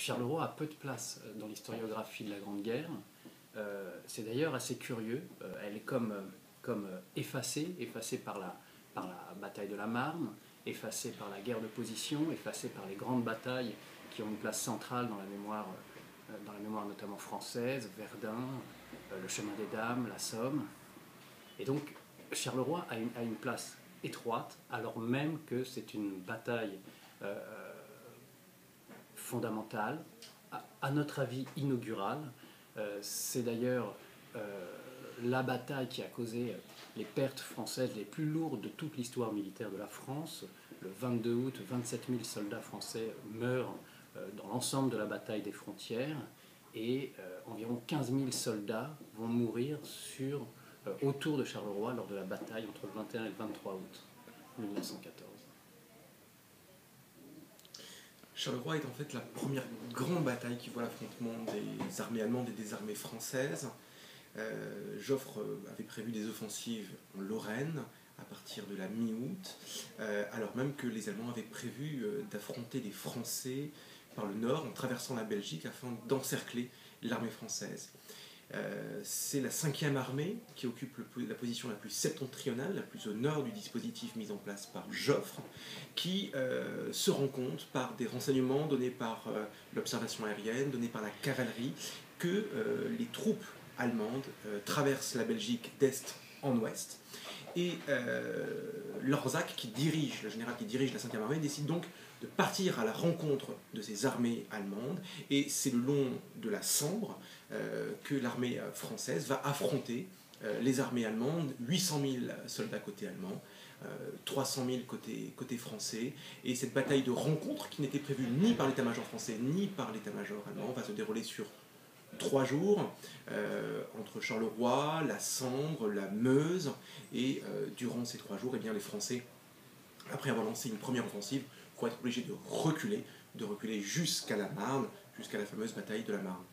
Charleroi a peu de place dans l'historiographie de la Grande Guerre. c'est d'ailleurs assez curieux. elle est comme, comme effacée, effacée par la, par la bataille de la Marne, effacée par la guerre de position, effacée par les grandes batailles qui ont une place centrale dans la mémoire, dans la mémoire notamment française, Verdun, le chemin des dames, la Somme. Et donc Charleroi a une, a une place étroite, alors même que c'est une bataille euh, fondamentale, à, notre avis inaugurale. Euh, c'est d'ailleurs euh, la bataille qui a causé les pertes françaises les plus lourdes de toute l'histoire militaire de la France. Le 22 août, 27 000 soldats français meurent dans l'ensemble de la bataille des frontières et environ 15 000 soldats vont mourir sur euh, autour de Charleroi lors de la bataille entre le 21 et le 23 août 1914. Charleroi est en fait la première grande bataille qui voit l'affrontement des armées allemandes et des armées françaises. Euh, Joffre avait prévu des offensives en Lorraine à partir de la mi-août, euh, alors même que les Allemands avaient prévu d'affronter les Français par le nord en traversant la Belgique afin d'encercler l'armée française. Euh, c'est la cinquième armée qui occupe la position la plus septentrionale, la plus au nord du dispositif mis en place par Joffre, qui euh, se rend compte par des renseignements donnés par euh, l'observation aérienne, donnés par la cavalerie, que les troupes allemandes traversent la Belgique d'est en ouest. Et Lorzac, qui dirige, le général qui dirige la 5 armée, décide donc de partir à la rencontre de ces armées allemandes. Et c'est le long de la Sambre euh, que l'armée euh, française va affronter euh, les armées allemandes, 800 000 soldats côté allemand, 300 000 côté, côté français. Et cette bataille de rencontre, qui n'était prévue ni par l'état-major français ni par l'état-major allemand, va se dérouler sur trois jours entre Charleroi, la Sambre, la Meuse. Et durant ces trois jours, eh bien, les Français, après avoir lancé une première offensive, vont être obligés de reculer, de reculer jusqu'à la Marne, jusqu'à la fameuse bataille de la Marne.